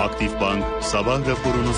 Aktif Bank sabah raporunu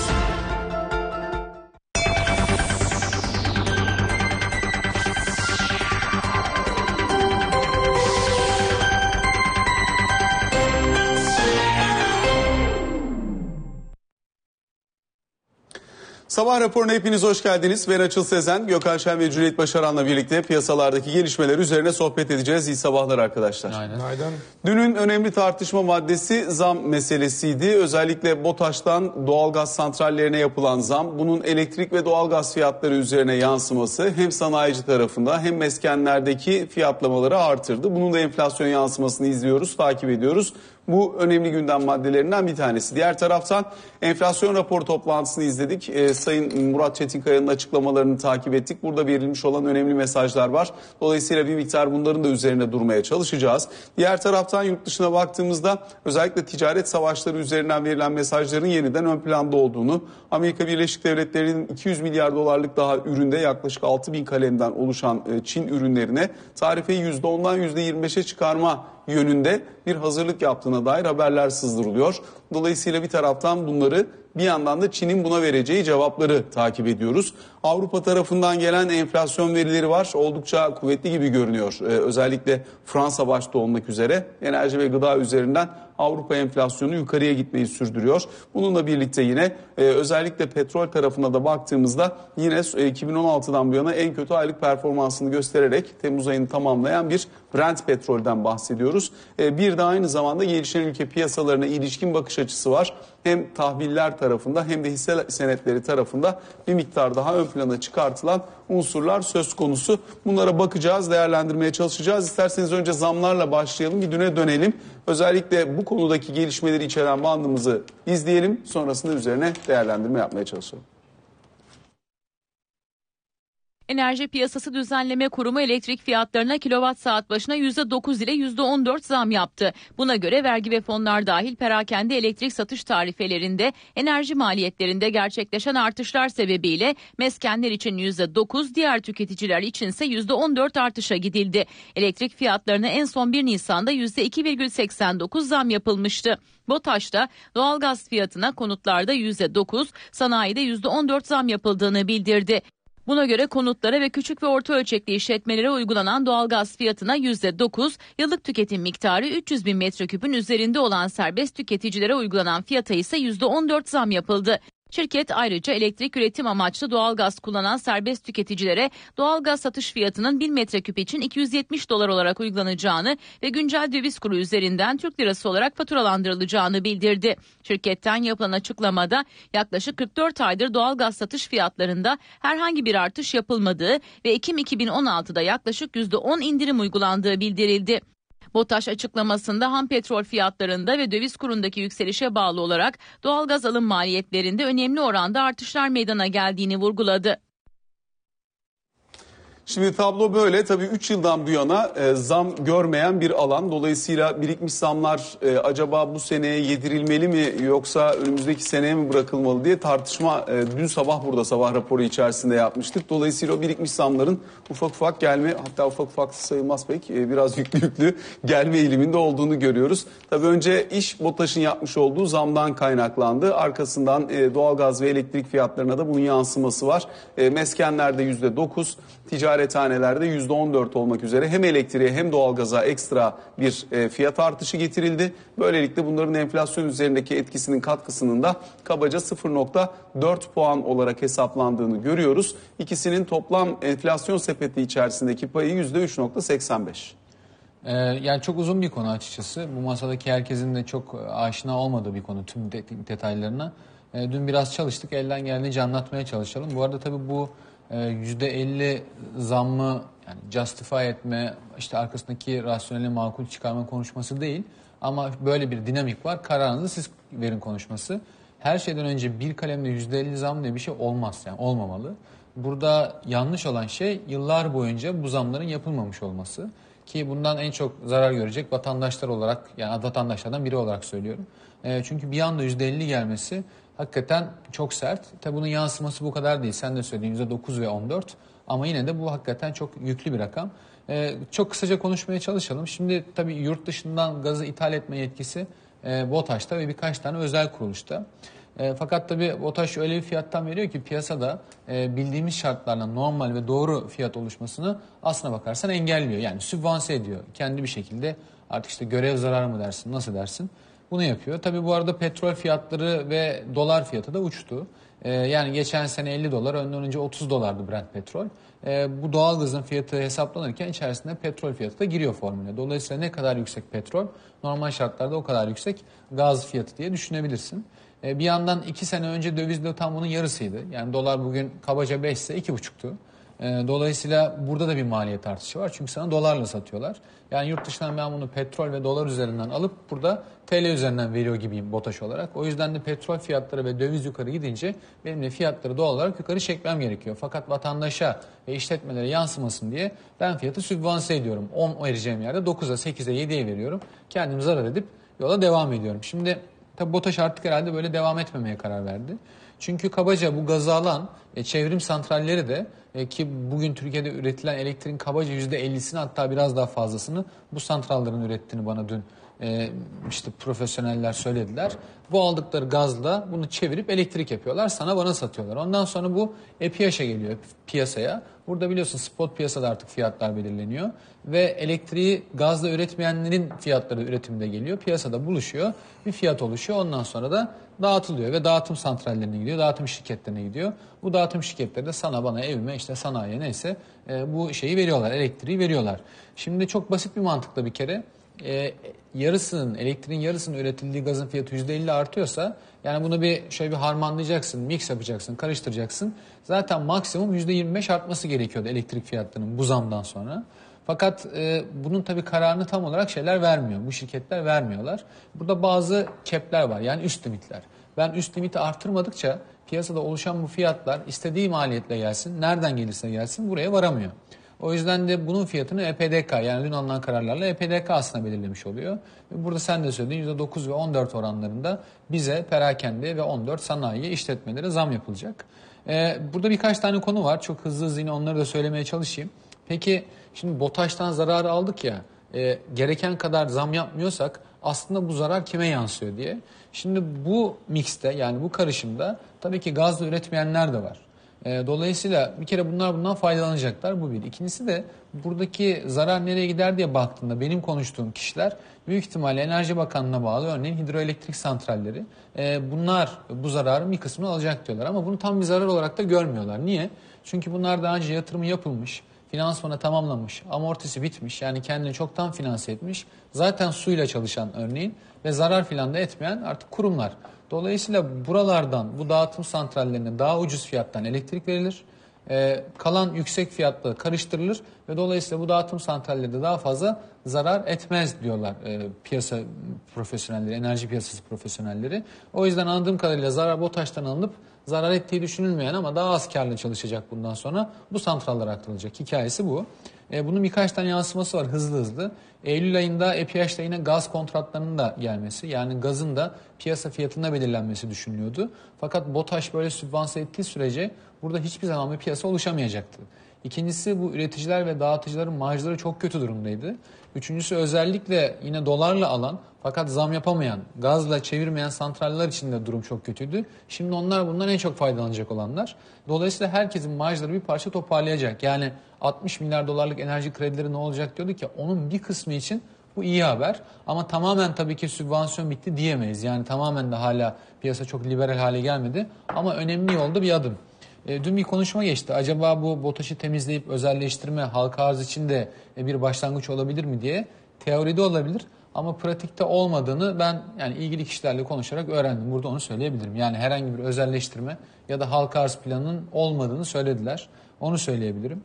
Sabah raporuna hepiniz hoş geldiniz. Ben Açıl Sezen, Gökhan Şen ve Cüneyt Başaran'la birlikte piyasalardaki gelişmeler üzerine sohbet edeceğiz. İyi sabahlar arkadaşlar. Aynen. Aynen. Dünün önemli tartışma maddesi zam meselesiydi. Özellikle BOTAŞ'tan doğalgaz santrallerine yapılan zam, bunun elektrik ve doğalgaz fiyatları üzerine yansıması hem sanayici tarafında hem meskenlerdeki fiyatlamaları artırdı. Bunun da enflasyon yansımasını izliyoruz, takip ediyoruz. Bu önemli gündem maddelerinden bir tanesi. Diğer taraftan enflasyon raporu toplantısını izledik. Ee, Sayın Murat Çetinkaya'nın açıklamalarını takip ettik. Burada verilmiş olan önemli mesajlar var. Dolayısıyla bir miktar bunların da üzerine durmaya çalışacağız. Diğer taraftan yurt dışına baktığımızda özellikle ticaret savaşları üzerinden verilen mesajların yeniden ön planda olduğunu, Amerika Birleşik Devletleri'nin 200 milyar dolarlık daha üründe yaklaşık 6 bin kalemden oluşan e, Çin ürünlerine tarifeyi %10'dan %25'e çıkarma yönünde bir hazırlık yaptığına dair haberler sızdırılıyor. Dolayısıyla bir taraftan bunları bir yandan da Çin'in buna vereceği cevapları takip ediyoruz. Avrupa tarafından gelen enflasyon verileri var. Oldukça kuvvetli gibi görünüyor. Ee, özellikle Fransa başta olmak üzere enerji ve gıda üzerinden Avrupa enflasyonu yukarıya gitmeyi sürdürüyor. Bununla birlikte yine e, özellikle petrol tarafına da baktığımızda yine 2016'dan bu yana en kötü aylık performansını göstererek Temmuz ayını tamamlayan bir Brent petrolden bahsediyoruz. E, bir de aynı zamanda gelişen ülke piyasalarına ilişkin bakış açısı var. Hem tahviller tarafında hem de hisse senetleri tarafında bir miktar daha ön plana çıkartılan unsurlar söz konusu. Bunlara bakacağız, değerlendirmeye çalışacağız. İsterseniz önce zamlarla başlayalım, bir düne dönelim. Özellikle bu konudaki gelişmeleri içeren bandımızı izleyelim. Sonrasında üzerine değerlendirme yapmaya çalışalım. Enerji Piyasası Düzenleme Kurumu elektrik fiyatlarına kilowatt saat başına %9 ile %14 zam yaptı. Buna göre vergi ve fonlar dahil perakende elektrik satış tarifelerinde enerji maliyetlerinde gerçekleşen artışlar sebebiyle meskenler için %9, diğer tüketiciler içinse %14 artışa gidildi. Elektrik fiyatlarına en son 1 Nisan'da %2,89 zam yapılmıştı. BOTAŞ'ta doğalgaz fiyatına konutlarda %9, sanayide %14 zam yapıldığını bildirdi. Buna göre konutlara ve küçük ve orta ölçekli işletmelere uygulanan doğalgaz fiyatına %9, yıllık tüketim miktarı 300 bin metreküpün üzerinde olan serbest tüketicilere uygulanan fiyata ise %14 zam yapıldı. Şirket ayrıca elektrik üretim amaçlı doğalgaz kullanan serbest tüketicilere doğalgaz satış fiyatının 1000 metreküp için 270 dolar olarak uygulanacağını ve güncel döviz kuru üzerinden Türk lirası olarak faturalandırılacağını bildirdi. Şirketten yapılan açıklamada yaklaşık 44 aydır doğalgaz satış fiyatlarında herhangi bir artış yapılmadığı ve Ekim 2016'da yaklaşık %10 indirim uygulandığı bildirildi. BOTAŞ açıklamasında ham petrol fiyatlarında ve döviz kurundaki yükselişe bağlı olarak doğalgaz alım maliyetlerinde önemli oranda artışlar meydana geldiğini vurguladı. Şimdi tablo böyle. Tabii 3 yıldan bu yana e, zam görmeyen bir alan. Dolayısıyla birikmiş zamlar e, acaba bu seneye yedirilmeli mi yoksa önümüzdeki seneye mi bırakılmalı diye tartışma e, dün sabah burada sabah raporu içerisinde yapmıştık. Dolayısıyla o birikmiş zamların ufak ufak gelme hatta ufak ufak sayılmaz pek e, biraz yüklü yüklü gelme eğiliminde olduğunu görüyoruz. Tabii önce iş BOTAŞ'ın yapmış olduğu zamdan kaynaklandı. Arkasından e, doğalgaz ve elektrik fiyatlarına da bunun yansıması var. E, meskenlerde %9, ticari ticarethanelerde %14 olmak üzere hem elektriğe hem doğalgaza ekstra bir e, fiyat artışı getirildi. Böylelikle bunların enflasyon üzerindeki etkisinin katkısının da kabaca 0.4 puan olarak hesaplandığını görüyoruz. İkisinin toplam enflasyon sepeti içerisindeki payı %3.85. Ee, yani çok uzun bir konu açıkçası. Bu masadaki herkesin de çok aşina olmadığı bir konu tüm detaylarına. Ee, dün biraz çalıştık. Elden geldiğince anlatmaya çalışalım. Bu arada tabii bu %50 ee, zammı yani justify etme, işte arkasındaki rasyoneli makul çıkarma konuşması değil. Ama böyle bir dinamik var. Kararınızı siz verin konuşması. Her şeyden önce bir kalemde %50 zam diye bir şey olmaz yani olmamalı. Burada yanlış olan şey yıllar boyunca bu zamların yapılmamış olması. Ki bundan en çok zarar görecek vatandaşlar olarak yani vatandaşlardan biri olarak söylüyorum. E, çünkü bir anda %50 gelmesi hakikaten çok sert. Tabi bunun yansıması bu kadar değil. Sen de söylediğin %9 ve 14 ama yine de bu hakikaten çok yüklü bir rakam. Ee, çok kısaca konuşmaya çalışalım. Şimdi tabii yurt dışından gazı ithal etme yetkisi e, BOTAŞ'ta ve birkaç tane özel kuruluşta. E, fakat tabii BOTAŞ öyle bir fiyattan veriyor ki piyasada e, bildiğimiz şartlarla normal ve doğru fiyat oluşmasını aslına bakarsan engelliyor. Yani sübvanse ediyor. Kendi bir şekilde artık işte görev zararı mı dersin nasıl dersin bunu yapıyor. Tabii bu arada petrol fiyatları ve dolar fiyatı da uçtu. Ee, yani geçen sene 50 dolar, ondan önce 30 dolardı Brent petrol. Ee, bu doğalgazın fiyatı hesaplanırken içerisinde petrol fiyatı da giriyor formüle. Dolayısıyla ne kadar yüksek petrol, normal şartlarda o kadar yüksek gaz fiyatı diye düşünebilirsin. Ee, bir yandan 2 sene önce döviz de tam bunun yarısıydı. Yani dolar bugün kabaca 5 ise 2,5'tu. Ee, Dolayısıyla burada da bir maliyet artışı var. Çünkü sana dolarla satıyorlar. Yani yurt dışından ben bunu petrol ve dolar üzerinden alıp burada TL üzerinden veriyor gibiyim BOTAŞ olarak. O yüzden de petrol fiyatları ve döviz yukarı gidince benim de fiyatları doğal olarak yukarı çekmem gerekiyor. Fakat vatandaşa ve işletmelere yansımasın diye ben fiyatı sübvanse ediyorum. 10 vereceğim yerde 9'a 8'e 7'ye veriyorum. Kendim zarar edip yola devam ediyorum. Şimdi tabi BOTAŞ artık herhalde böyle devam etmemeye karar verdi. Çünkü kabaca bu gazı alan e, çevrim santralleri de e, ki bugün Türkiye'de üretilen elektriğin kabaca %50'sini hatta biraz daha fazlasını bu santrallerin ürettiğini bana dün e, işte profesyoneller söylediler. Bu aldıkları gazla bunu çevirip elektrik yapıyorlar. Sana bana satıyorlar. Ondan sonra bu EPİAŞ'a geliyor piyasaya. Burada biliyorsun spot piyasada artık fiyatlar belirleniyor. Ve elektriği gazla üretmeyenlerin fiyatları üretimde geliyor. Piyasada buluşuyor. Bir fiyat oluşuyor. Ondan sonra da dağıtılıyor ve dağıtım santrallerine gidiyor. Dağıtım şirketlerine gidiyor. Bu dağıtım şirketleri de sana bana evime işte sanayiye neyse e, bu şeyi veriyorlar. Elektriği veriyorlar. Şimdi çok basit bir mantıkla bir kere e, yarısının elektriğin yarısının üretildiği gazın fiyatı %50 artıyorsa yani bunu bir şöyle bir harmanlayacaksın, mix yapacaksın, karıştıracaksın. Zaten maksimum %25 artması gerekiyordu elektrik fiyatlarının bu zamdan sonra. Fakat e, bunun tabii kararını tam olarak şeyler vermiyor. Bu şirketler vermiyorlar. Burada bazı kepler var yani üst limitler. Ben üst limiti artırmadıkça piyasada oluşan bu fiyatlar istediği maliyetle gelsin, nereden gelirse gelsin buraya varamıyor. O yüzden de bunun fiyatını EPDK yani dün alınan kararlarla EPDK aslında belirlemiş oluyor. Burada sen de söylediğin %9 ve 14 oranlarında bize perakende ve 14 sanayi işletmelere zam yapılacak. Ee, burada birkaç tane konu var. Çok hızlı hızlı yine onları da söylemeye çalışayım. Peki şimdi BOTAŞ'tan zararı aldık ya e, gereken kadar zam yapmıyorsak aslında bu zarar kime yansıyor diye. Şimdi bu mixte yani bu karışımda tabii ki gazla üretmeyenler de var. E, dolayısıyla bir kere bunlar bundan faydalanacaklar bu bir. İkincisi de buradaki zarar nereye gider diye baktığında benim konuştuğum kişiler büyük ihtimalle Enerji Bakanlığı'na bağlı örneğin hidroelektrik santralleri e, bunlar bu zararın bir kısmını alacak diyorlar ama bunu tam bir zarar olarak da görmüyorlar. Niye? Çünkü bunlar daha önce yatırımı yapılmış finansmanı tamamlamış, amortisi bitmiş yani kendini çoktan finanse etmiş. Zaten suyla çalışan örneğin ve zarar filan da etmeyen artık kurumlar. Dolayısıyla buralardan bu dağıtım santrallerine daha ucuz fiyattan elektrik verilir. Ee, kalan yüksek fiyatla karıştırılır ve dolayısıyla bu dağıtım santralleri daha fazla zarar etmez diyorlar e, piyasa profesyonelleri, enerji piyasası profesyonelleri. O yüzden anladığım kadarıyla zarar BOTAŞ'tan alınıp zarar ettiği düşünülmeyen ama daha az karlı çalışacak bundan sonra bu santrallara aktarılacak. Hikayesi bu. E, bunun birkaç tane yansıması var hızlı hızlı. Eylül ayında EPH'da yine gaz kontratlarının da gelmesi yani gazın da piyasa fiyatında belirlenmesi düşünülüyordu. Fakat BOTAŞ böyle sübvanse ettiği sürece burada hiçbir zaman bir piyasa oluşamayacaktı. İkincisi bu üreticiler ve dağıtıcıların marjları çok kötü durumdaydı. Üçüncüsü özellikle yine dolarla alan fakat zam yapamayan, gazla çevirmeyen santraller için de durum çok kötüydü. Şimdi onlar bundan en çok faydalanacak olanlar. Dolayısıyla herkesin marjları bir parça toparlayacak. Yani 60 milyar dolarlık enerji kredileri ne olacak diyordu ki onun bir kısmı için bu iyi haber. Ama tamamen tabii ki sübvansiyon bitti diyemeyiz. Yani tamamen de hala piyasa çok liberal hale gelmedi. Ama önemli yolda bir adım. E, dün bir konuşma geçti. Acaba bu BOTAŞ'ı temizleyip özelleştirme halka arz için de e, bir başlangıç olabilir mi diye. Teoride olabilir ama pratikte olmadığını ben yani ilgili kişilerle konuşarak öğrendim. Burada onu söyleyebilirim. Yani herhangi bir özelleştirme ya da halka arz planının olmadığını söylediler. Onu söyleyebilirim.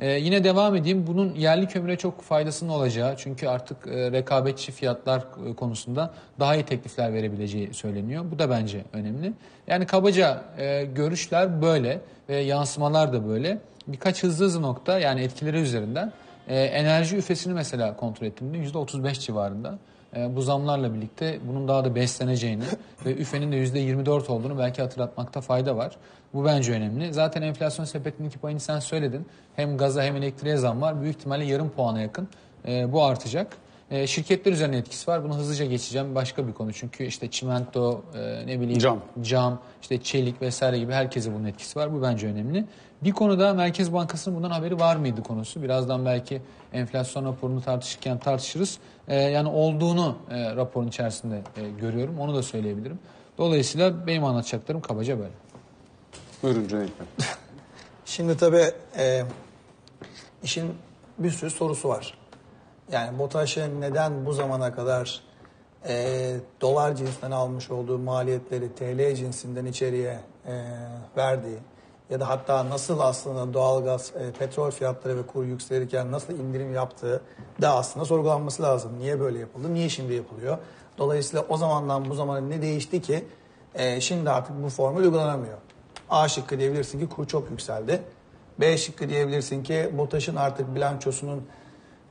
Ee, yine devam edeyim. Bunun yerli kömüre çok faydasının olacağı çünkü artık e, rekabetçi fiyatlar e, konusunda daha iyi teklifler verebileceği söyleniyor. Bu da bence önemli. Yani kabaca e, görüşler böyle ve yansımalar da böyle. Birkaç hızlı hızlı nokta yani etkileri üzerinden e, enerji üfesini mesela kontrol ettiğimde %35 civarında. E, bu zamlarla birlikte bunun daha da besleneceğini ve üfenin de %24 olduğunu belki hatırlatmakta fayda var. Bu bence önemli. Zaten enflasyon sepetindeki payını sen söyledin. Hem gaza hem elektriğe zam var. Büyük ihtimalle yarım puana yakın e, bu artacak. E, şirketler üzerine etkisi var. Bunu hızlıca geçeceğim. Başka bir konu çünkü işte çimento, e, ne bileyim Cam. cam, işte çelik vesaire gibi herkese bunun etkisi var. Bu bence önemli. Bir konuda Merkez Bankası'nın bundan haberi var mıydı konusu. Birazdan belki enflasyon raporunu tartışırken tartışırız. E, yani olduğunu e, raporun içerisinde e, görüyorum. Onu da söyleyebilirim. Dolayısıyla benim anlatacaklarım kabaca böyle. Buyurun Cüneyt Bey. Şimdi tabii e, işin bir sürü sorusu var. Yani BOTAŞ'ın neden bu zamana kadar e, dolar cinsinden almış olduğu maliyetleri TL cinsinden içeriye e, verdiği ya da hatta nasıl aslında doğalgaz, e, petrol fiyatları ve kur yükselirken nasıl indirim yaptığı da aslında sorgulanması lazım. Niye böyle yapıldı, niye şimdi yapılıyor? Dolayısıyla o zamandan bu zamana ne değişti ki e, şimdi artık bu formül uygulanamıyor. A şıkkı diyebilirsin ki kur çok yükseldi. B şıkkı diyebilirsin ki BOTAŞ'ın artık bilançosunun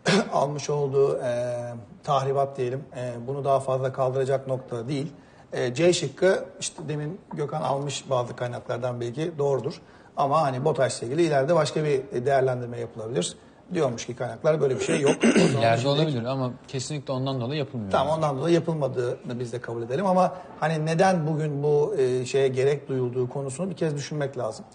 almış olduğu e, tahribat diyelim e, bunu daha fazla kaldıracak noktada değil. E, C şıkkı işte demin Gökhan almış bazı kaynaklardan belki doğrudur. Ama hani BOTAŞ'la ilgili ileride başka bir değerlendirme yapılabilir. Diyormuş ki kaynaklar böyle bir şey yok. İleride olabilir ama kesinlikle ondan dolayı yapılmıyor. Tamam ondan dolayı yapılmadığını biz de kabul edelim ama hani neden bugün bu e, şeye gerek duyulduğu konusunu bir kez düşünmek lazım.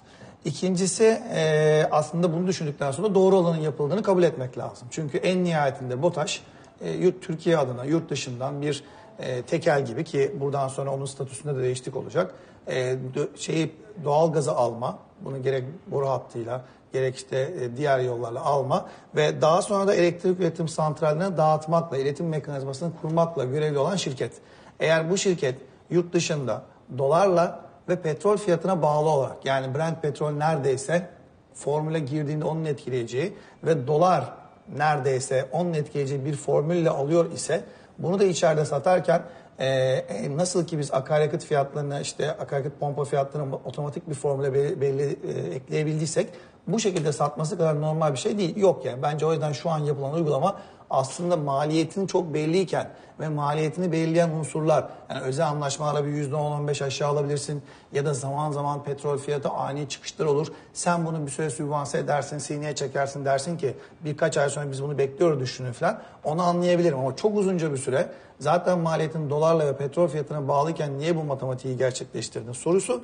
İkincisi e, aslında bunu düşündükten sonra doğru olanın yapıldığını kabul etmek lazım. Çünkü en nihayetinde BOTAŞ e, yurt, Türkiye adına yurt dışından bir e, tekel gibi ki buradan sonra onun statüsünde de değişiklik olacak. E, şeyi doğal gazı alma, bunu gerek boru hattıyla gerek işte e, diğer yollarla alma ve daha sonra da elektrik üretim santrallerine dağıtmakla, iletim mekanizmasını kurmakla görevli olan şirket. Eğer bu şirket yurt dışında dolarla ve petrol fiyatına bağlı olarak yani Brent petrol neredeyse formüle girdiğinde onun etkileyeceği ve dolar neredeyse onun etkileyeceği bir formülle alıyor ise bunu da içeride satarken e, e, nasıl ki biz akaryakıt fiyatlarına işte akaryakıt pompa fiyatlarına otomatik bir formüle belli, belli, e, ekleyebildiysek bu şekilde satması kadar normal bir şey değil. Yok yani bence o yüzden şu an yapılan uygulama aslında maliyetin çok belliyken ve maliyetini belirleyen unsurlar yani özel anlaşmalarla bir %10-15 aşağı alabilirsin ya da zaman zaman petrol fiyatı ani çıkışlar olur. Sen bunu bir süre sübvanse edersin, sineye çekersin dersin ki birkaç ay sonra biz bunu bekliyoruz düşünün falan. Onu anlayabilirim ama çok uzunca bir süre zaten maliyetin dolarla ve petrol fiyatına bağlıyken niye bu matematiği gerçekleştirdin sorusu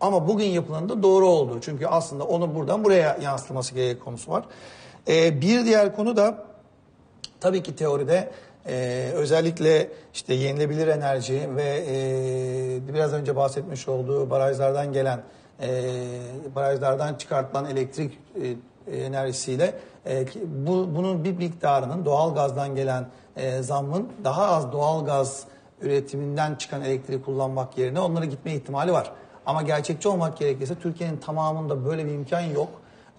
ama bugün yapılanın da doğru olduğu. Çünkü aslında onu buradan buraya yansıtılması gereken konusu var. Ee, bir diğer konu da tabii ki teoride e, özellikle işte yenilebilir enerji ve e, biraz önce bahsetmiş olduğu barajlardan gelen e, barajlardan çıkartılan elektrik e, enerjisiyle e, bu, bunun bir miktarının doğal gazdan gelen e, zammın daha az doğal gaz üretiminden çıkan elektriği kullanmak yerine onlara gitme ihtimali var. Ama gerçekçi olmak gerekirse Türkiye'nin tamamında böyle bir imkan yok.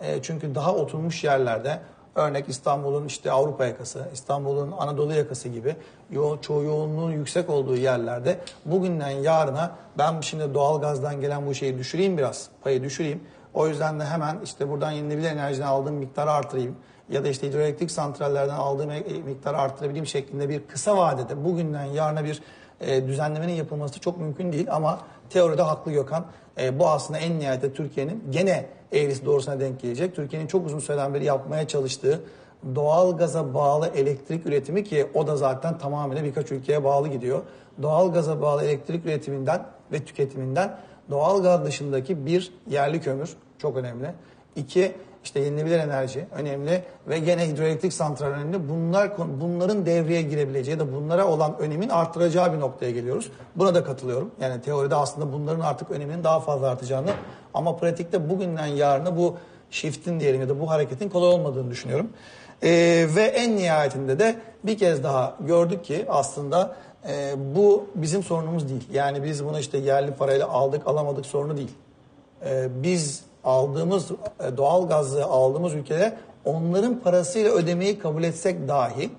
E, çünkü daha oturmuş yerlerde örnek İstanbul'un işte Avrupa yakası, İstanbul'un Anadolu yakası gibi yo çoğu yoğunluğun yüksek olduğu yerlerde bugünden yarına ben şimdi doğal gazdan gelen bu şeyi düşüreyim biraz, payı düşüreyim. O yüzden de hemen işte buradan yenilebilir enerjiden aldığım miktarı artırayım ya da işte hidroelektrik santrallerden aldığım e- miktarı arttırabileyim şeklinde bir kısa vadede bugünden yarına bir e, düzenlemenin yapılması çok mümkün değil ama teoride haklı Gökhan. E, bu aslında en nihayetinde Türkiye'nin gene eğrisi doğrusuna denk gelecek. Türkiye'nin çok uzun süreden beri yapmaya çalıştığı doğal gaza bağlı elektrik üretimi ki o da zaten tamamıyla birkaç ülkeye bağlı gidiyor. Doğal gaza bağlı elektrik üretiminden ve tüketiminden doğal gaz dışındaki bir yerli kömür çok önemli. İki işte yenilebilir enerji önemli ve gene hidroelektrik santral önemli. Bunlar bunların devreye girebileceği ya da bunlara olan önemin artıracağı bir noktaya geliyoruz. Buna da katılıyorum. Yani teoride aslında bunların artık öneminin daha fazla artacağını ama pratikte bugünden yarına bu shift'in diyelim ya da bu hareketin kolay olmadığını düşünüyorum. Ee, ve en nihayetinde de bir kez daha gördük ki aslında e, bu bizim sorunumuz değil. Yani biz bunu işte yerli parayla aldık alamadık sorunu değil. Ee, biz aldığımız e, doğal gazı aldığımız ülkede onların parasıyla ödemeyi kabul etsek dahi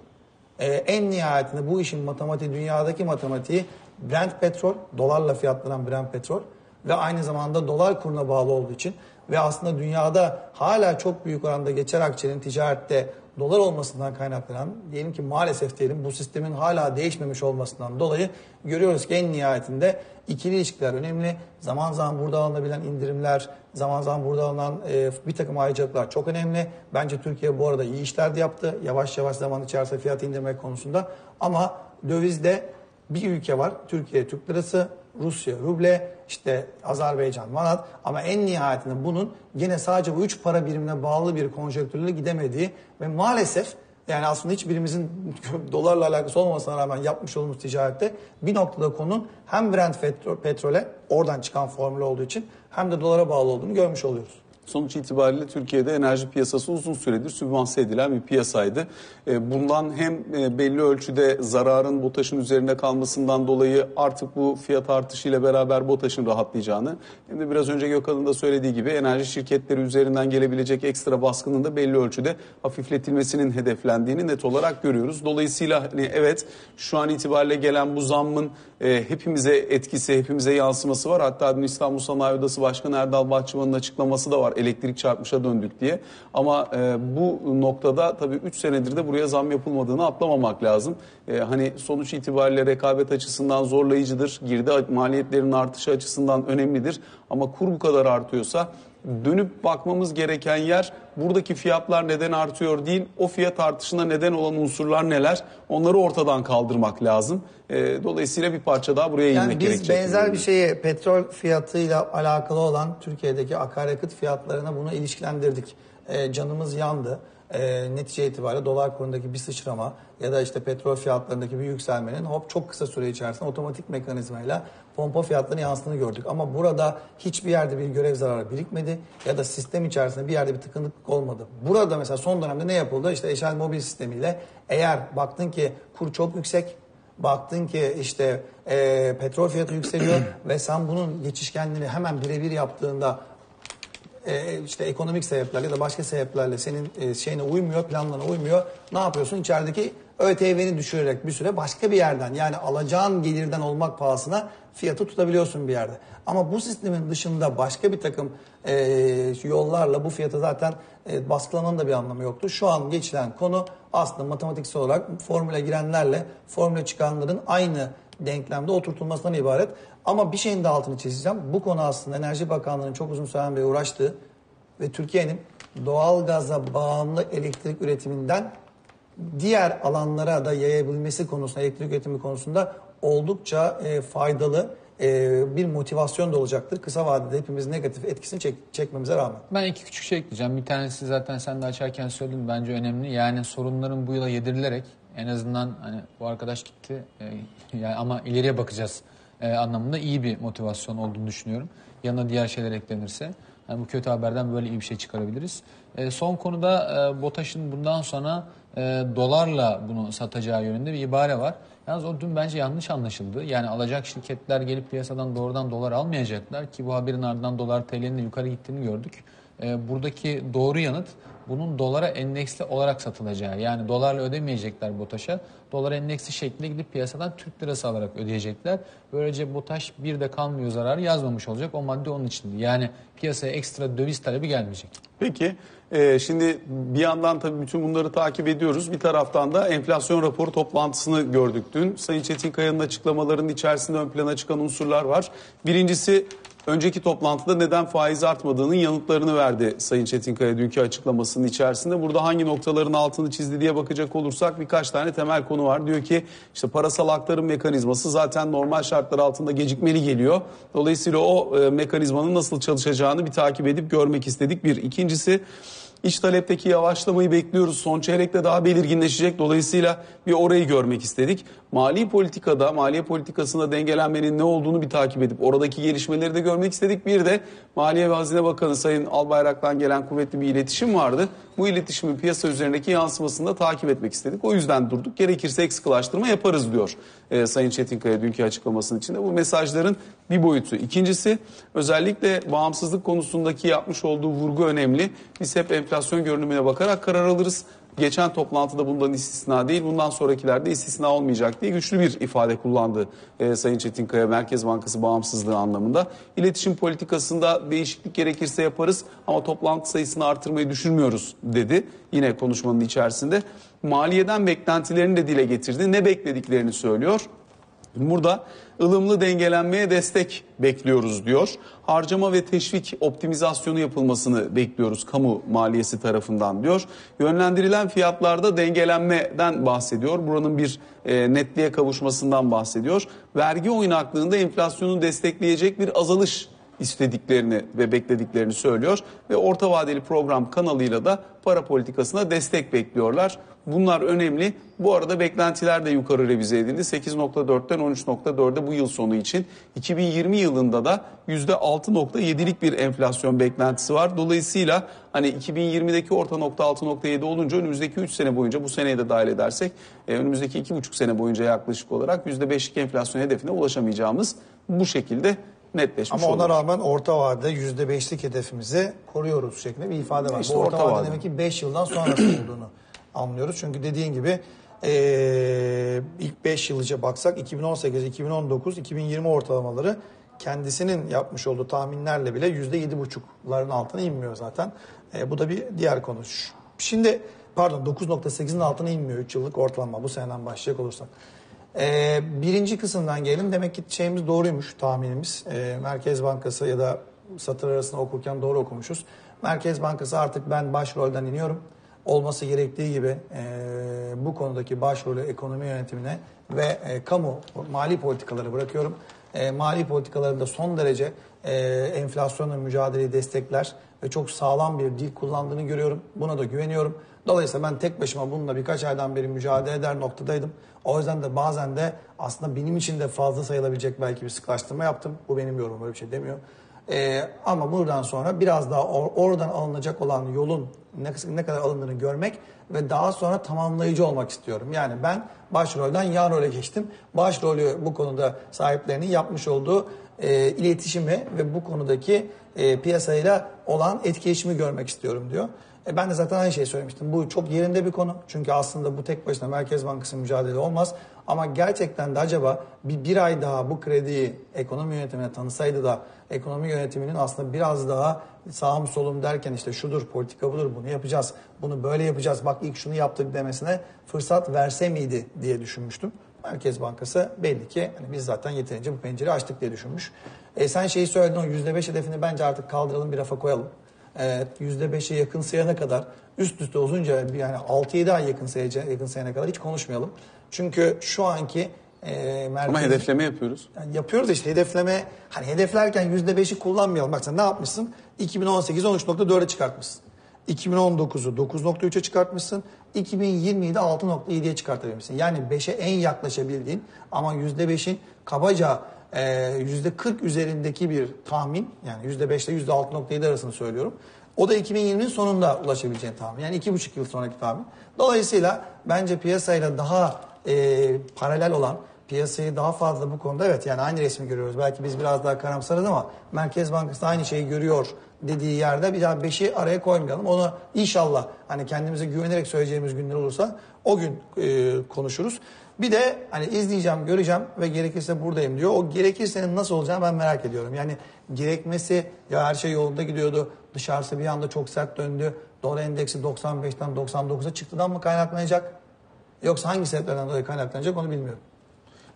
e, en nihayetinde bu işin matematiği dünyadaki matematiği Brent petrol dolarla fiyatlanan Brent petrol ve aynı zamanda dolar kuruna bağlı olduğu için ve aslında dünyada hala çok büyük oranda geçer akçenin ticarette dolar olmasından kaynaklanan diyelim ki maalesef diyelim bu sistemin hala değişmemiş olmasından dolayı görüyoruz ki en nihayetinde ikili ilişkiler önemli. Zaman zaman burada alınabilen indirimler, zaman zaman burada alınan e, bir takım ayrıcalıklar çok önemli. Bence Türkiye bu arada iyi işler de yaptı. Yavaş yavaş zaman içerisinde fiyat indirmek konusunda. Ama dövizde bir ülke var. Türkiye Türk Lirası, Rusya ruble, işte Azerbaycan manat ama en nihayetinde bunun yine sadece bu üç para birimine bağlı bir konjonktürle gidemediği ve maalesef yani aslında hiçbirimizin dolarla alakası olmamasına rağmen yapmış olduğumuz ticarette bir noktada konunun hem Brent petro- petrole oradan çıkan formül olduğu için hem de dolara bağlı olduğunu görmüş oluyoruz. Sonuç itibariyle Türkiye'de enerji piyasası uzun süredir sübvanse edilen bir piyasaydı. E, Bundan hem e, belli ölçüde zararın BOTAŞ'ın üzerinde kalmasından dolayı artık bu fiyat artışıyla beraber BOTAŞ'ın rahatlayacağını hem de biraz önce Gökhan'ın da söylediği gibi enerji şirketleri üzerinden gelebilecek ekstra baskının da belli ölçüde hafifletilmesinin hedeflendiğini net olarak görüyoruz. Dolayısıyla hani evet şu an itibariyle gelen bu zammın e, hepimize etkisi, hepimize yansıması var. Hatta dün İstanbul Sanayi Odası Başkanı Erdal Bahçıvan'ın açıklaması da var. Elektrik çarpmışa döndük diye. Ama e, bu noktada tabii 3 senedir de buraya zam yapılmadığını atlamamak lazım. E, hani sonuç itibariyle rekabet açısından zorlayıcıdır. Girdi maliyetlerin artışı açısından önemlidir. Ama kur bu kadar artıyorsa dönüp bakmamız gereken yer buradaki fiyatlar neden artıyor değil, o fiyat artışına neden olan unsurlar neler onları ortadan kaldırmak lazım. E, dolayısıyla bir parça daha buraya Yani inmek biz gerekecek. benzer bir şeyi petrol fiyatıyla alakalı olan Türkiye'deki akaryakıt fiyatlarına bunu ilişkilendirdik. Ee, canımız yandı. Ee, netice itibariyle dolar kurundaki bir sıçrama ya da işte petrol fiyatlarındaki bir yükselmenin hop çok kısa süre içerisinde otomatik mekanizmayla pompa fiyatlarına yansıdığını gördük. Ama burada hiçbir yerde bir görev zararı birikmedi ya da sistem içerisinde bir yerde bir tıkanıklık olmadı. Burada mesela son dönemde ne yapıldı? İşte Eşel Mobil sistemiyle eğer baktın ki kur çok yüksek Baktın ki işte e, petrol fiyatı yükseliyor ve sen bunun geçişkenliğini hemen birebir yaptığında e, işte ekonomik sebeplerle ya da başka sebeplerle senin e, şeyine uymuyor, planlarına uymuyor. Ne yapıyorsun? İçerideki ÖTV'ni düşürerek bir süre başka bir yerden yani alacağın gelirden olmak pahasına fiyatı tutabiliyorsun bir yerde. Ama bu sistemin dışında başka bir takım e, yollarla bu fiyatı zaten e, baskılamanın da bir anlamı yoktu. Şu an geçilen konu aslında matematiksel olarak formüle girenlerle formüle çıkanların aynı denklemde oturtulmasından ibaret. Ama bir şeyin de altını çizeceğim. Bu konu aslında Enerji Bakanlığı'nın çok uzun süren beri uğraştığı ve Türkiye'nin doğal gaza bağımlı elektrik üretiminden diğer alanlara da yayabilmesi konusunda, elektrik üretimi konusunda oldukça e, faydalı e, bir motivasyon da olacaktır. Kısa vadede hepimiz negatif etkisini çek, çekmemize rağmen. Ben iki küçük şey ekleyeceğim. Bir tanesi zaten sen de açarken söyledin bence önemli. Yani sorunların bu yıla yedirilerek en azından hani bu arkadaş gitti e, yani ama ileriye bakacağız e, anlamında iyi bir motivasyon olduğunu düşünüyorum. Yanına diğer şeyler eklenirse. Yani bu kötü haberden böyle iyi bir şey çıkarabiliriz. E, son konuda e, BOTAŞ'ın bundan sonra e, dolarla bunu satacağı yönünde bir ibare var. Yalnız o dün bence yanlış anlaşıldı. Yani alacak şirketler gelip piyasadan doğrudan dolar almayacaklar ki bu haberin ardından dolar TL'nin de yukarı gittiğini gördük. E, buradaki doğru yanıt bunun dolara endeksli olarak satılacağı. Yani dolarla ödemeyecekler BOTAŞ'a. Dolar endeksi şeklinde gidip piyasadan Türk lirası alarak ödeyecekler. Böylece BOTAŞ bir de kalmıyor zararı yazmamış olacak. O madde onun içindi. Yani piyasaya ekstra döviz talebi gelmeyecek. Peki e, şimdi bir yandan tabii bütün bunları takip ediyoruz. Bir taraftan da enflasyon raporu toplantısını gördük dün. Sayın Çetinkaya'nın açıklamalarının içerisinde ön plana çıkan unsurlar var. Birincisi önceki toplantıda neden faiz artmadığının yanıtlarını verdi Sayın Çetinkaya dünkü açıklamasının içerisinde. Burada hangi noktaların altını çizdi diye bakacak olursak birkaç tane temel konu var. Diyor ki işte parasal aktarım mekanizması zaten normal şartlar altında gecikmeli geliyor. Dolayısıyla o e, mekanizmanın nasıl çalışacağını bir takip edip görmek istedik. Bir. İkincisi İç talepteki yavaşlamayı bekliyoruz. Son çeyrekte daha belirginleşecek. Dolayısıyla bir orayı görmek istedik. Mali politikada, maliye politikasında dengelenmenin ne olduğunu bir takip edip oradaki gelişmeleri de görmek istedik. Bir de Maliye ve Hazine Bakanı Sayın Albayrak'tan gelen kuvvetli bir iletişim vardı. Bu iletişimin piyasa üzerindeki yansımasını da takip etmek istedik. O yüzden durduk. Gerekirse eksiklaştırma yaparız diyor e, Sayın Çetinkaya dünkü açıklamasının içinde. Bu mesajların bir boyutu. İkincisi özellikle bağımsızlık konusundaki yapmış olduğu vurgu önemli. Biz hep enflasyon görünümüne bakarak karar alırız. Geçen toplantıda bundan istisna değil, bundan sonrakilerde istisna olmayacak diye güçlü bir ifade kullandı e, Sayın Çetinkaya Merkez Bankası bağımsızlığı anlamında. İletişim politikasında değişiklik gerekirse yaparız ama toplantı sayısını artırmayı düşünmüyoruz dedi yine konuşmanın içerisinde. Maliyeden beklentilerini de dile getirdi. Ne beklediklerini söylüyor. Burada ılımlı dengelenmeye destek bekliyoruz diyor. Harcama ve teşvik optimizasyonu yapılmasını bekliyoruz kamu maliyesi tarafından diyor. Yönlendirilen fiyatlarda dengelenmeden bahsediyor. Buranın bir e, netliğe kavuşmasından bahsediyor. Vergi oynaklığında enflasyonu destekleyecek bir azalış istediklerini ve beklediklerini söylüyor ve orta vadeli program kanalıyla da para politikasına destek bekliyorlar. Bunlar önemli. Bu arada beklentiler de yukarı revize edildi. 8.4'ten 13.4'e bu yıl sonu için. 2020 yılında da %6.7'lik bir enflasyon beklentisi var. Dolayısıyla hani 2020'deki orta nokta 6.7 olunca önümüzdeki 3 sene boyunca bu seneye de dahil edersek e, önümüzdeki 2,5 sene boyunca yaklaşık olarak %5'lik enflasyon hedefine ulaşamayacağımız bu şekilde netleşmiş Ama ona olur. rağmen orta vadede %5'lik hedefimizi koruyoruz şeklinde bir ifade var. İşte Bu orta, orta vade, demek ki 5 yıldan sonrası olduğunu anlıyoruz. Çünkü dediğin gibi eee, ilk 5 yıl içe baksak 2018, 2019, 2020 ortalamaları kendisinin yapmış olduğu tahminlerle bile %7,5'ların altına inmiyor zaten. E, bu da bir diğer konu. Şimdi pardon 9.8'in altına inmiyor 3 yıllık ortalama bu seneden başlayacak olursak. Ee, birinci kısımdan gelelim. Demek ki şeyimiz doğruymuş tahminimiz. Ee, Merkez Bankası ya da satır arasında okurken doğru okumuşuz. Merkez Bankası artık ben başrolden iniyorum. Olması gerektiği gibi e, bu konudaki başrolü ekonomi yönetimine ve e, kamu mali politikaları bırakıyorum. E, mali politikalarında son derece e, enflasyonla mücadeleyi destekler ve çok sağlam bir dil kullandığını görüyorum. Buna da güveniyorum. Dolayısıyla ben tek başıma bununla birkaç aydan beri mücadele eder noktadaydım. O yüzden de bazen de aslında benim için de fazla sayılabilecek belki bir sıklaştırma yaptım. Bu benim yorumum öyle bir şey demiyor. Ee, ama buradan sonra biraz daha or- oradan alınacak olan yolun ne, ne kadar alındığını görmek ve daha sonra tamamlayıcı olmak istiyorum. Yani ben başrolden yan role geçtim. Başrolü bu konuda sahiplerinin yapmış olduğu e, iletişimi ve bu konudaki e, piyasayla olan etkileşimi görmek istiyorum diyor. E ben de zaten aynı şeyi söylemiştim. Bu çok yerinde bir konu. Çünkü aslında bu tek başına Merkez Bankası mücadele olmaz. Ama gerçekten de acaba bir, bir ay daha bu krediyi ekonomi yönetimine tanısaydı da ekonomi yönetiminin aslında biraz daha sağım solum derken işte şudur politika budur bunu yapacağız. Bunu böyle yapacağız. Bak ilk şunu yaptık demesine fırsat verse miydi diye düşünmüştüm. Merkez Bankası belli ki hani biz zaten yeterince bu pencereyi açtık diye düşünmüş. E sen şeyi söyledin o %5 hedefini bence artık kaldıralım bir rafa koyalım. Evet, %5'e yakın sayana kadar üst üste uzunca yani 6-7 ay yakın sayacak yakın sayana kadar hiç konuşmayalım. Çünkü şu anki e, merkez... Ama hedefleme yapıyoruz. Yani yapıyoruz işte hedefleme hani hedeflerken %5'i kullanmayalım. Bak sen ne yapmışsın? 2018'i 13.4'e çıkartmışsın. 2019'u 9.3'e çıkartmışsın. 2020'yi de 6.7'ye çıkartabilmişsin. Yani 5'e en yaklaşabildiğin ama %5'in kabaca e, %40 üzerindeki bir tahmin yani %5 ile %6.7 arasını söylüyorum. O da 2020'nin sonunda ulaşabileceğin tahmin. Yani 2,5 yıl sonraki tahmin. Dolayısıyla bence piyasayla daha e, paralel olan piyasayı daha fazla bu konuda evet yani aynı resmi görüyoruz. Belki biz biraz daha karamsarız ama Merkez Bankası da aynı şeyi görüyor dediği yerde bir daha beşi araya koymayalım. Onu inşallah hani kendimize güvenerek söyleyeceğimiz günler olursa o gün e, konuşuruz. Bir de hani izleyeceğim, göreceğim ve gerekirse buradayım diyor. O gerekirsenin nasıl olacağını ben merak ediyorum. Yani gerekmesi ya her şey yolunda gidiyordu. Dışarısı bir anda çok sert döndü. Dolar endeksi 95'ten 99'a çıktıdan mı kaynaklanacak? Yoksa hangi sebeplerden dolayı kaynaklanacak onu bilmiyorum.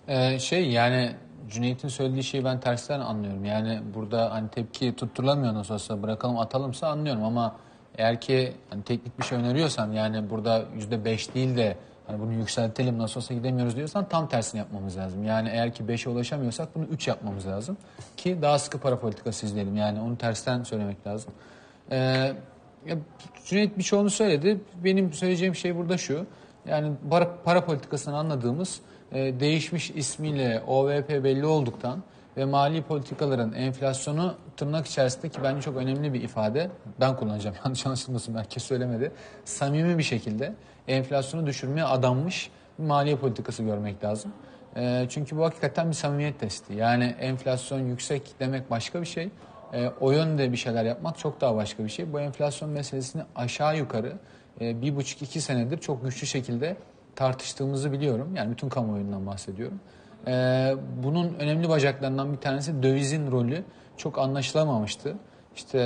Ee, şey yani Cüneyt'in söylediği şeyi ben tersten anlıyorum. Yani burada hani tepki tutturulamıyor nasıl olsa bırakalım atalımsa anlıyorum ama eğer ki hani teknik bir şey öneriyorsan yani burada yüzde beş değil de hani bunu yükseltelim nasıl olsa gidemiyoruz diyorsan tam tersini yapmamız lazım. Yani eğer ki 5'e ulaşamıyorsak bunu 3 yapmamız lazım ki daha sıkı para politikası izleyelim. Yani onu tersten söylemek lazım. Ee, ya Cüneyt birçoğunu söyledi. Benim söyleyeceğim şey burada şu. Yani para, para politikasını anladığımız e, değişmiş ismiyle OVP belli olduktan ve mali politikaların enflasyonu tırnak içerisindeki bence çok önemli bir ifade. Ben kullanacağım yanlış anlaşılmasın belki söylemedi. Samimi bir şekilde enflasyonu düşürmeye adanmış bir maliye politikası görmek lazım. E, çünkü bu hakikaten bir samimiyet testi. Yani enflasyon yüksek demek başka bir şey. E, o yönde bir şeyler yapmak çok daha başka bir şey. Bu enflasyon meselesini aşağı yukarı e, bir buçuk iki senedir çok güçlü şekilde tartıştığımızı biliyorum. Yani bütün kamuoyundan bahsediyorum. E, bunun önemli bacaklarından bir tanesi dövizin rolü çok anlaşılamamıştı. İşte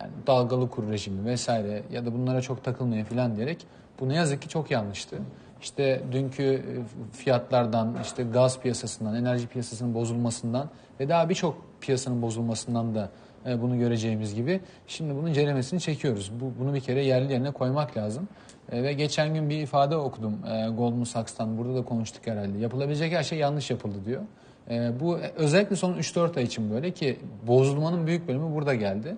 yani dalgalı kur rejimi vesaire ya da bunlara çok takılmayın falan diyerek bu ne yazık ki çok yanlıştı. İşte dünkü e, fiyatlardan, işte gaz piyasasından, enerji piyasasının bozulmasından ve daha birçok piyasanın bozulmasından da e, bunu göreceğimiz gibi şimdi bunun ceremesini çekiyoruz. Bu, bunu bir kere yerli yerine koymak lazım. E, ve geçen gün bir ifade okudum e, Goldman Sachs'tan. Burada da konuştuk herhalde. Yapılabilecek her şey yanlış yapıldı diyor. E, bu özellikle son 3-4 ay için böyle ki bozulmanın büyük bölümü burada geldi.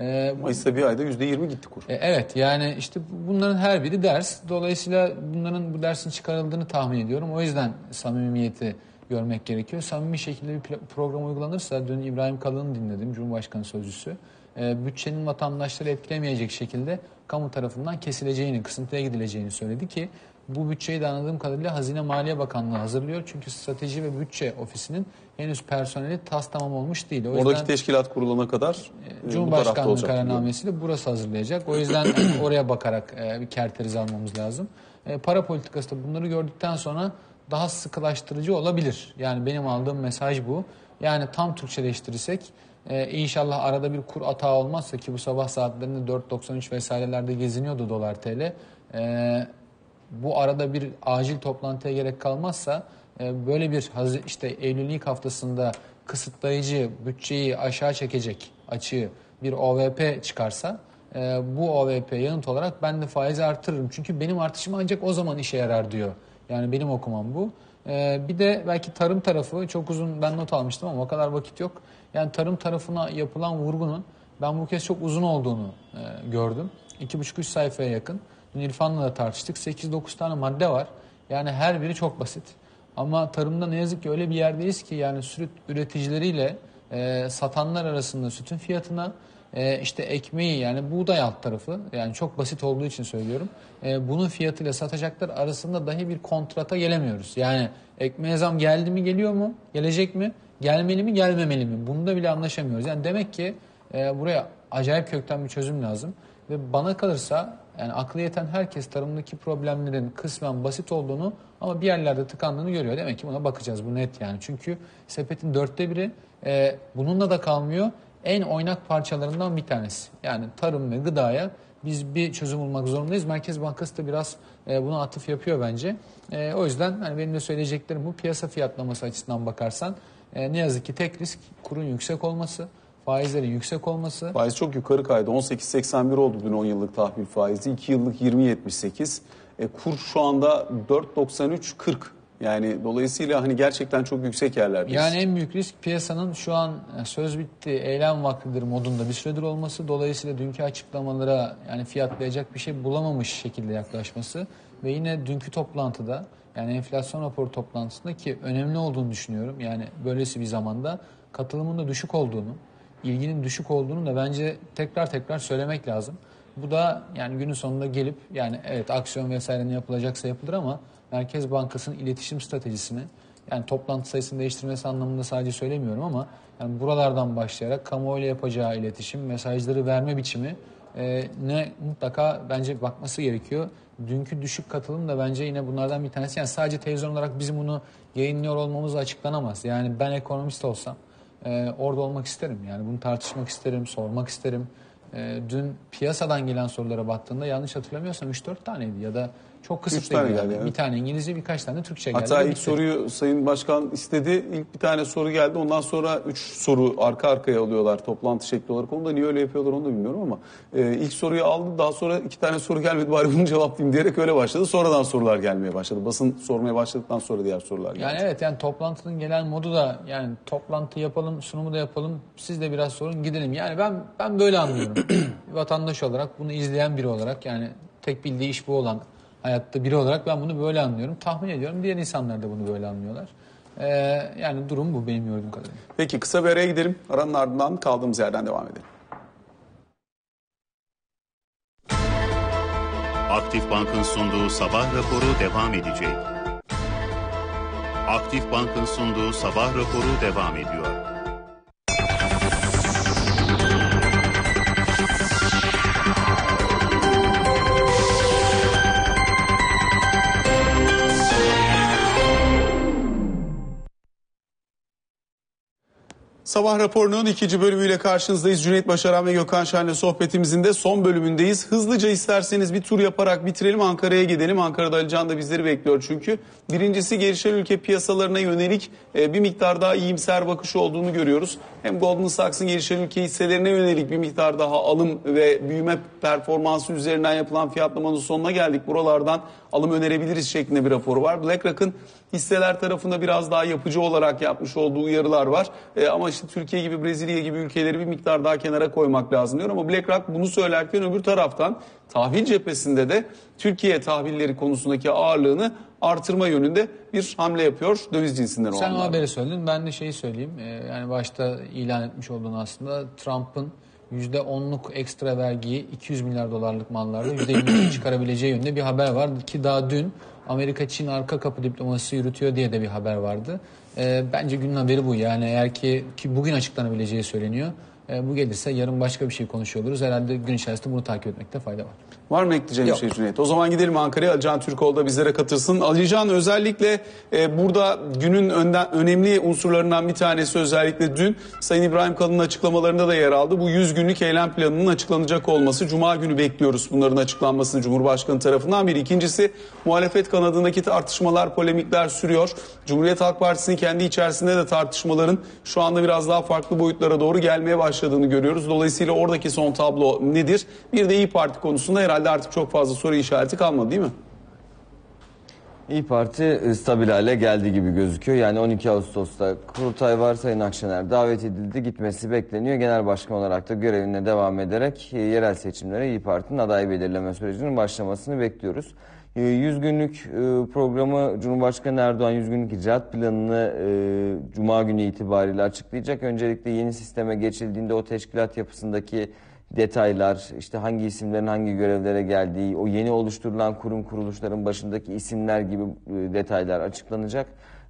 E, Mayıs'ta bir ayda %20 gitti kur. E, evet yani işte bunların her biri ders. Dolayısıyla bunların bu dersin çıkarıldığını tahmin ediyorum. O yüzden samimiyeti görmek gerekiyor. Samimi şekilde bir program uygulanırsa dün İbrahim Kalın'ı dinledim Cumhurbaşkanı Sözcüsü. E, bütçenin vatandaşları etkilemeyecek şekilde kamu tarafından kesileceğini, kısıntıya gidileceğini söyledi ki bu bütçeyi de anladığım kadarıyla Hazine Maliye Bakanlığı hazırlıyor. Çünkü strateji ve bütçe ofisinin henüz personeli tas tamam olmuş değil. O Oradaki yüzden, teşkilat kurulana kadar e, Cumhurbaşkanlığı kararnamesiyle burası hazırlayacak. O yüzden yani oraya bakarak e, bir kerteriz almamız lazım. E, para politikası da bunları gördükten sonra daha sıkılaştırıcı olabilir. Yani benim aldığım mesaj bu. Yani tam Türkçeleştirirsek e, inşallah arada bir kur atağı olmazsa ki bu sabah saatlerinde 4.93 vesairelerde geziniyordu dolar TL. E, bu arada bir acil toplantıya gerek kalmazsa e, böyle bir işte Eylül ilk haftasında kısıtlayıcı bütçeyi aşağı çekecek açığı bir OVP çıkarsa e, bu OVP yanıt olarak ben de faizi artırırım. Çünkü benim artışım ancak o zaman işe yarar diyor. Yani benim okumam bu. E, bir de belki tarım tarafı çok uzun ben not almıştım ama o kadar vakit yok. Yani tarım tarafına yapılan vurgunun ben bu kez çok uzun olduğunu gördüm. 2,5-3 sayfaya yakın. İrfan'la da tartıştık. 8-9 tane madde var. Yani her biri çok basit. Ama tarımda ne yazık ki öyle bir yerdeyiz ki yani süt üreticileriyle e, satanlar arasında sütün fiyatına e, işte ekmeği yani buğday alt tarafı yani çok basit olduğu için söylüyorum. E, bunun fiyatıyla satacaklar arasında dahi bir kontrata gelemiyoruz. Yani ekmeğe zam geldi mi geliyor mu? Gelecek mi? Gelmeli mi gelmemeli mi? Bunda bile anlaşamıyoruz. Yani demek ki e, buraya acayip kökten bir çözüm lazım. Ve bana kalırsa yani aklı yeten herkes tarımdaki problemlerin kısmen basit olduğunu ama bir yerlerde tıkandığını görüyor. Demek ki buna bakacağız bu net yani. Çünkü sepetin dörtte biri e, bununla da kalmıyor. En oynak parçalarından bir tanesi. Yani tarım ve gıdaya biz bir çözüm bulmak zorundayız. Merkez Bankası da biraz e, buna atıf yapıyor bence. E, o yüzden hani benim de söyleyeceklerim bu piyasa fiyatlaması açısından bakarsan e, ne yazık ki tek risk kurun yüksek olması faizlerin yüksek olması. Faiz çok yukarı kaydı. 18.81 oldu dün 10 yıllık tahvil faizi. 2 yıllık 20.78. E, kur şu anda 4.93.40. Yani dolayısıyla hani gerçekten çok yüksek yerlerdeyiz. Yani en büyük risk piyasanın şu an e, söz bitti, eylem vaktidir modunda bir süredir olması. Dolayısıyla dünkü açıklamalara yani fiyatlayacak bir şey bulamamış şekilde yaklaşması. Ve yine dünkü toplantıda yani enflasyon raporu toplantısında ki önemli olduğunu düşünüyorum. Yani böylesi bir zamanda katılımın da düşük olduğunu, ilginin düşük olduğunu da bence tekrar tekrar söylemek lazım. Bu da yani günün sonunda gelip yani evet aksiyon vesaire ne yapılacaksa yapılır ama Merkez Bankası'nın iletişim stratejisini yani toplantı sayısını değiştirmesi anlamında sadece söylemiyorum ama yani buralardan başlayarak kamuoyuyla yapacağı iletişim, mesajları verme biçimi e, ne mutlaka bence bakması gerekiyor. Dünkü düşük katılım da bence yine bunlardan bir tanesi. Yani sadece televizyon olarak bizim bunu yayınlıyor olmamız açıklanamaz. Yani ben ekonomist olsam e, orada olmak isterim. Yani bunu tartışmak isterim, sormak isterim. E, dün piyasadan gelen sorulara baktığında yanlış hatırlamıyorsam 3-4 taneydi ya da çok. Tane yani. geldi, Bir tane İngilizce birkaç tane Türkçe geldi. Hatta ilk soruyu Sayın Başkan istedi. İlk bir tane soru geldi. Ondan sonra üç soru arka arkaya alıyorlar toplantı şekli olarak. Onu da niye öyle yapıyorlar onu da bilmiyorum ama e, ilk soruyu aldı. Daha sonra iki tane soru gelmedi bari bunu cevaplayayım diyerek öyle başladı. Sonradan sorular gelmeye başladı. Basın sormaya başladıktan sonra diğer sorular geldi. Yani evet yani toplantının genel modu da yani toplantı yapalım, sunumu da yapalım. Siz de biraz sorun gidelim. Yani ben ben böyle anlıyorum. Vatandaş olarak bunu izleyen biri olarak yani tek bildiği iş bu olan hayatta biri olarak ben bunu böyle anlıyorum. Tahmin ediyorum diğer insanlar da bunu böyle anlıyorlar. Ee, yani durum bu benim gördüğüm kadarıyla. Peki kısa bir araya gidelim. Aranın ardından kaldığımız yerden devam edelim. Aktif Bank'ın sunduğu sabah raporu devam edecek. Aktif Bank'ın sunduğu sabah raporu devam ediyor. Sabah raporunun ikinci bölümüyle karşınızdayız. Cüneyt Başaran ve Gökhan Şen'le sohbetimizin de son bölümündeyiz. Hızlıca isterseniz bir tur yaparak bitirelim. Ankara'ya gidelim. Ankara'da Ali Can da bizleri bekliyor çünkü. Birincisi gelişen ülke piyasalarına yönelik e, bir miktar daha iyimser bakış olduğunu görüyoruz. Hem Goldman Sachs'ın gelişen ülke hisselerine yönelik bir miktar daha alım ve büyüme performansı üzerinden yapılan fiyatlamanın sonuna geldik. Buralardan alım önerebiliriz şeklinde bir raporu var. BlackRock'ın hisseler tarafında biraz daha yapıcı olarak yapmış olduğu uyarılar var. E, ama işte Türkiye gibi Brezilya gibi ülkeleri bir miktar daha kenara koymak lazım diyor. Ama BlackRock bunu söylerken öbür taraftan tahvil cephesinde de Türkiye tahvilleri konusundaki ağırlığını artırma yönünde bir hamle yapıyor döviz cinsinden Sen o haberi söyledin. Ben de şeyi söyleyeyim. Ee, yani başta ilan etmiş olduğunu aslında Trump'ın %10'luk ekstra vergiyi 200 milyar dolarlık mallarda %20 çıkarabileceği yönünde bir haber vardı ki daha dün Amerika Çin arka kapı diplomasisi yürütüyor diye de bir haber vardı. Ee, bence günün haberi bu. Yani eğer ki ki bugün açıklanabileceği söyleniyor. Ee, bu gelirse yarın başka bir şey konuşuyor oluruz. Herhalde gün içerisinde bunu takip etmekte fayda var. Var mı ekleyeceğin bir şey Cüneyt? O zaman gidelim Ankara'ya. Alican Türkoğlu da bizlere katılsın. Alican özellikle e, burada günün önden, önemli unsurlarından bir tanesi özellikle dün Sayın İbrahim Kalın'ın açıklamalarında da yer aldı. Bu 100 günlük eylem planının açıklanacak olması. Cuma günü bekliyoruz bunların açıklanmasını Cumhurbaşkanı tarafından. Bir ikincisi muhalefet kanadındaki tartışmalar, polemikler sürüyor. Cumhuriyet Halk Partisi'nin kendi içerisinde de tartışmaların şu anda biraz daha farklı boyutlara doğru gelmeye başladığını görüyoruz. Dolayısıyla oradaki son tablo nedir? Bir de İyi Parti konusunda herhalde artık çok fazla soru işareti kalmadı değil mi? İyi Parti e, stabil hale geldi gibi gözüküyor. Yani 12 Ağustos'ta kurultay var Sayın Akşener davet edildi. Gitmesi bekleniyor. Genel başkan olarak da görevine devam ederek e, yerel seçimlere İyi Parti'nin aday belirleme sürecinin başlamasını bekliyoruz. E, 100 günlük e, programı Cumhurbaşkanı Erdoğan 100 günlük icraat planını e, Cuma günü itibariyle açıklayacak. Öncelikle yeni sisteme geçildiğinde o teşkilat yapısındaki detaylar, işte hangi isimlerin hangi görevlere geldiği, o yeni oluşturulan kurum kuruluşların başındaki isimler gibi e, detaylar açıklanacak.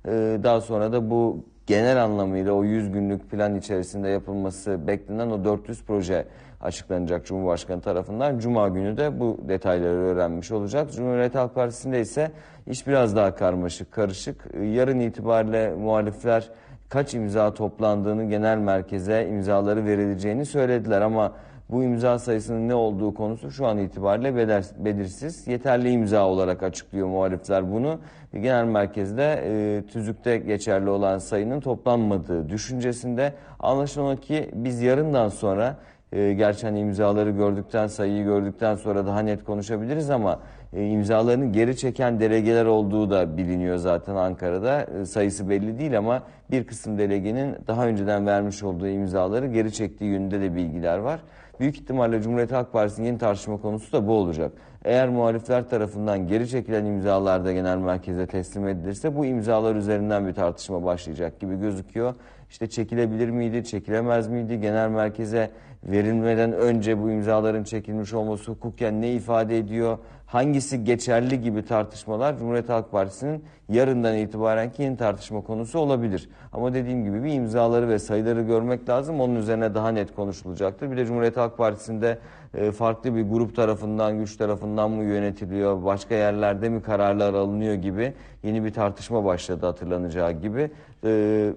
E, Daha sonra da bu genel anlamıyla o 100 günlük plan içerisinde yapılması beklenen o 400 proje açıklanacak Cumhurbaşkanı tarafından. Cuma günü de bu detayları öğrenmiş olacak. Cumhuriyet Halk Partisi'nde ise iş biraz daha karmaşık, karışık. Yarın itibariyle muhalifler kaç imza toplandığını genel merkeze imzaları verileceğini söylediler ama bu imza sayısının ne olduğu konusu şu an itibariyle beler- belirsiz. Yeterli imza olarak açıklıyor muhalifler bunu. Genel merkezde e, tüzükte geçerli olan sayının toplanmadığı düşüncesinde anlaşılan ki biz yarından sonra e, gerçi hani imzaları gördükten sayıyı gördükten sonra daha net konuşabiliriz ama e, imzalarını geri çeken delegeler olduğu da biliniyor zaten Ankara'da. E, sayısı belli değil ama bir kısım delegenin daha önceden vermiş olduğu imzaları geri çektiği yönünde de bilgiler var. Büyük ihtimalle Cumhuriyet Halk Partisi'nin yeni tartışma konusu da bu olacak. Eğer muhalifler tarafından geri çekilen imzalar da genel merkeze teslim edilirse bu imzalar üzerinden bir tartışma başlayacak gibi gözüküyor. İşte çekilebilir miydi, çekilemez miydi? Genel merkeze verilmeden önce bu imzaların çekilmiş olması hukuken ne ifade ediyor? Hangisi geçerli gibi tartışmalar Cumhuriyet Halk Partisi'nin yarından itibarenki yeni tartışma konusu olabilir. Ama dediğim gibi bir imzaları ve sayıları görmek lazım. Onun üzerine daha net konuşulacaktır. Bir de Cumhuriyet Halk Partisi'nde e, farklı bir grup tarafından, güç tarafından mı yönetiliyor, başka yerlerde mi kararlar alınıyor gibi yeni bir tartışma başladı hatırlanacağı gibi. E,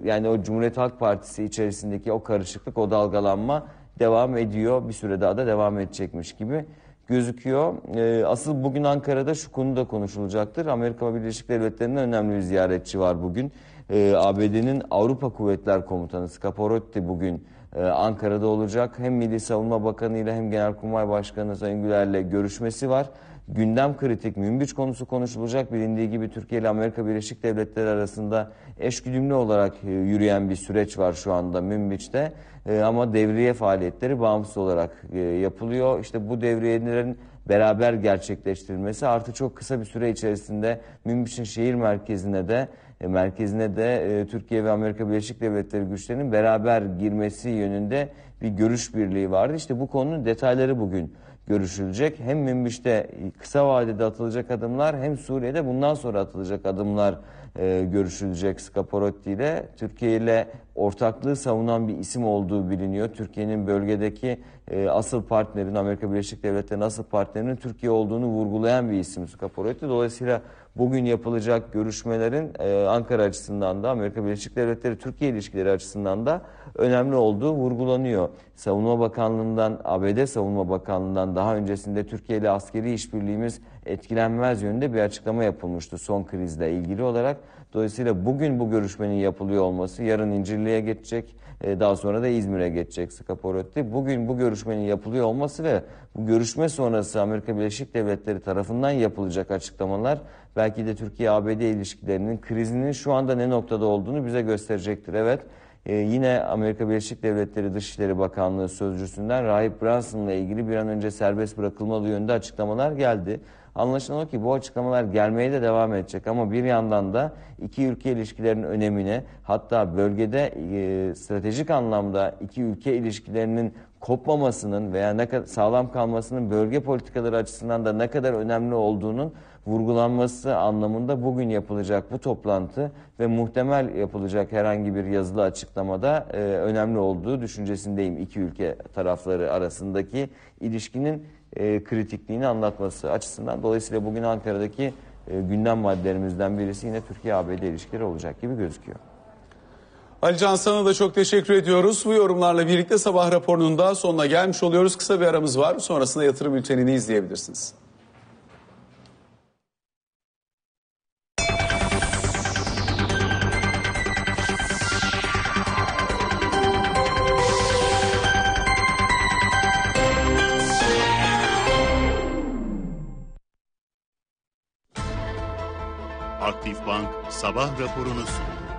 Yani o Cumhuriyet Halk Partisi içerisindeki o karışıklık, o dalgalanma devam ediyor. Bir süre daha da devam edecekmiş gibi gözüküyor. Ee, asıl bugün Ankara'da şu konu da konuşulacaktır. Amerika Birleşik Devletleri'nin önemli bir ziyaretçi var bugün. ABD'nin Avrupa Kuvvetler Komutanı Scaporotti bugün e, Ankara'da olacak. Hem Milli Savunma Bakanı ile hem Genelkurmay Başkanı Sayın Güler'le görüşmesi var. Gündem kritik, Münbiç konusu konuşulacak. Bilindiği gibi Türkiye ile Amerika Birleşik Devletleri arasında eşgüdümlü olarak e, yürüyen bir süreç var şu anda Münbiç'te. E, ama devriye faaliyetleri bağımsız olarak e, yapılıyor. İşte bu devriyelerin beraber gerçekleştirilmesi artı çok kısa bir süre içerisinde Münbiç'in şehir merkezine de e, merkezine de e, Türkiye ve Amerika Birleşik Devletleri güçlerinin beraber girmesi yönünde bir görüş birliği vardı. İşte bu konunun detayları bugün görüşülecek. Hem Münbiş'te kısa vadede atılacak adımlar hem Suriye'de bundan sonra atılacak adımlar e, görüşülecek Scaporotti ile. Türkiye ile ortaklığı savunan bir isim olduğu biliniyor. Türkiye'nin bölgedeki asıl partnerin Amerika Birleşik Devletleri'nin asıl partnerinin Türkiye olduğunu vurgulayan bir isim Scaporotti. Dolayısıyla bugün yapılacak görüşmelerin e, Ankara açısından da Amerika Birleşik Devletleri Türkiye ilişkileri açısından da önemli olduğu vurgulanıyor. Savunma Bakanlığı'ndan, ABD Savunma Bakanlığı'ndan daha öncesinde Türkiye ile askeri işbirliğimiz etkilenmez yönünde bir açıklama yapılmıştı son krizle ilgili olarak. Dolayısıyla bugün bu görüşmenin yapılıyor olması, yarın İncirli'ye geçecek, e, daha sonra da İzmir'e geçecek Skaporotti. Bugün bu görüşmenin yapılıyor olması ve bu görüşme sonrası Amerika Birleşik Devletleri tarafından yapılacak açıklamalar belki de Türkiye-ABD ilişkilerinin krizinin şu anda ne noktada olduğunu bize gösterecektir. Evet, ee, yine Amerika Birleşik Devletleri Dışişleri Bakanlığı sözcüsünden Rahip Branson'la ilgili bir an önce serbest bırakılmalı yönde açıklamalar geldi. Anlaşılan o ki bu açıklamalar gelmeye de devam edecek ama bir yandan da iki ülke ilişkilerinin önemine hatta bölgede e, stratejik anlamda iki ülke ilişkilerinin kopmamasının veya ne kadar sağlam kalmasının bölge politikaları açısından da ne kadar önemli olduğunun vurgulanması anlamında bugün yapılacak bu toplantı ve muhtemel yapılacak herhangi bir yazılı açıklamada e, önemli olduğu düşüncesindeyim iki ülke tarafları arasındaki ilişkinin e, kritikliğini anlatması açısından. Dolayısıyla bugün Ankara'daki e, gündem maddelerimizden birisi yine Türkiye-ABD ilişkileri olacak gibi gözüküyor. Ali Can sana da çok teşekkür ediyoruz. Bu yorumlarla birlikte sabah raporunun da sonuna gelmiş oluyoruz. Kısa bir aramız var. Sonrasında yatırım bültenini izleyebilirsiniz. Sabah raporunu sundu.